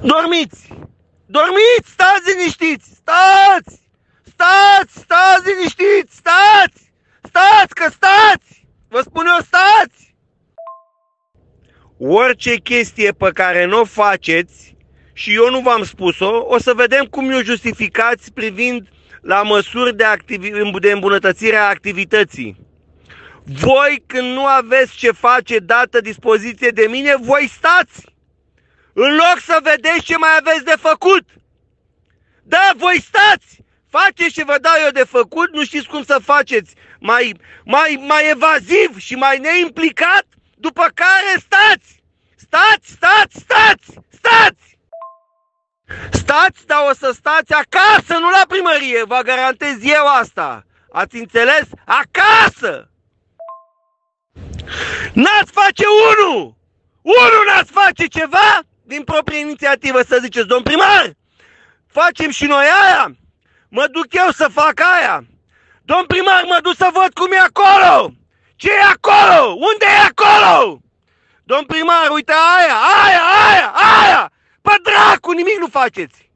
Dormiți! Dormiți! Stați liniștiți! Stați! Stați! Stați liniștiți! Stați! Stați că stați! Vă spun eu stați! Orice chestie pe care nu o faceți și eu nu v-am spus-o, o să vedem cum o justificați privind la măsuri de, activi- de îmbunătățire a activității. Voi când nu aveți ce face dată dispoziție de mine, voi stați! În loc să vedeți ce mai aveți de făcut. Da, voi stați! Faceți ce vă dau eu de făcut, nu știți cum să faceți mai, mai, mai evaziv și mai neimplicat, după care stați! Stați, stați, stați, stați! Stați, dar o să stați acasă, nu la primărie, vă garantez eu asta. Ați înțeles? Acasă! N-ați face unul! Unul n-ați face ceva? Din proprie inițiativă să ziceți, domn primar, facem și noi aia, mă duc eu să fac aia. Domn primar, mă duc să văd cum e acolo. Ce e acolo? Unde e acolo? Domn primar, uite aia, aia, aia, aia! Pe dracu, nimic nu faceți!